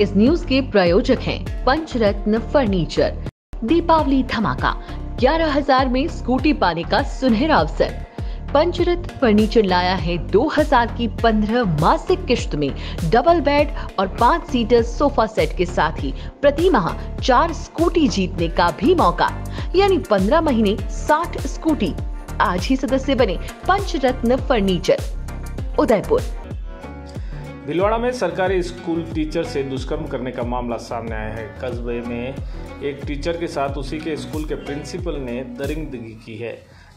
इस न्यूज़ के प्रायोजक हैं पंचरत्न फर्नीचर। दीपावली धमाका 11000 में स्कूटी पाने का सुनहरा अवसर। पंचरत्न फर्नीचर लाया है 2000 की 15 मासिक किश्त में। डबल बेड और पाँच सीटर सोफा सेट के साथ ही प्रति माह चार स्कूटी जीतने का भी मौका, यानी 15 महीने 60 स्कूटी। आज ही सदस्य बने पंचरत्न फर्नीचर, उदयपुर। भिलवाड़ा में सरकारी स्कूल टीचर से दुष्कर्म करने का मामला सामने आया है। कस्बे में एक टीचर के साथ उसी के स्कूल के प्रिंसिपल ने दरिंदगी की है।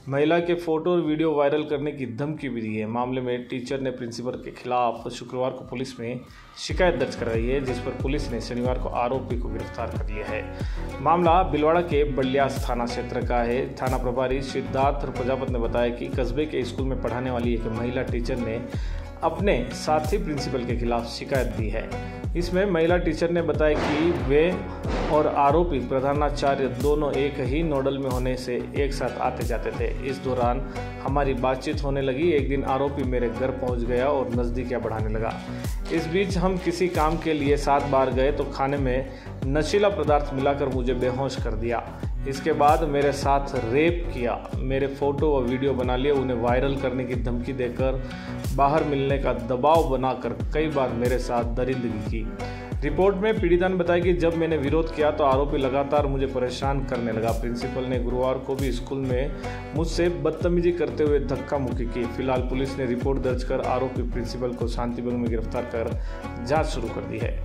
महिला के फ़ोटो और वीडियो वायरल करने की धमकी भी दी है। मामले में टीचर ने प्रिंसिपल के खिलाफ शुक्रवार को पुलिस में शिकायत दर्ज कराई है, जिस पर पुलिस ने शनिवार को आरोपी को गिरफ़्तार कर लिया है। मामला बिलवाड़ा के बलियास थाना क्षेत्र का है। थाना प्रभारी सिद्धार्थ प्रजापत ने बताया कि कस्बे के स्कूल में पढ़ाने वाली एक महिला टीचर ने अपने साथी प्रिंसिपल के खिलाफ शिकायत दी है। इसमें महिला टीचर ने बताया कि वे और आरोपी प्रधानाचार्य दोनों एक ही नोडल में होने से एक साथ आते जाते थे। इस दौरान हमारी बातचीत होने लगी। एक दिन आरोपी मेरे घर पहुँच गया और नज़दीकियाँ बढ़ाने लगा। इस बीच हम किसी काम के लिए सात बार गए तो खाने में नशीला पदार्थ मिलाकर मुझे बेहोश कर दिया। इसके बाद मेरे साथ रेप किया, मेरे फ़ोटो व वीडियो बना लिए, उन्हें वायरल करने की धमकी देकर, बाहर मिलने का दबाव बनाकर कई बार मेरे साथ दरिंदगी की। रिपोर्ट में पीड़िता ने बताया कि जब मैंने विरोध किया तो आरोपी लगातार मुझे परेशान करने लगा। प्रिंसिपल ने गुरुवार को भी स्कूल में मुझसे बदतमीजी करते हुए धक्का मुक्की की। फ़िलहाल पुलिस ने रिपोर्ट दर्ज कर आरोपी प्रिंसिपल को शांतिभंग में गिरफ़्तार कर जाँच शुरू कर दी है।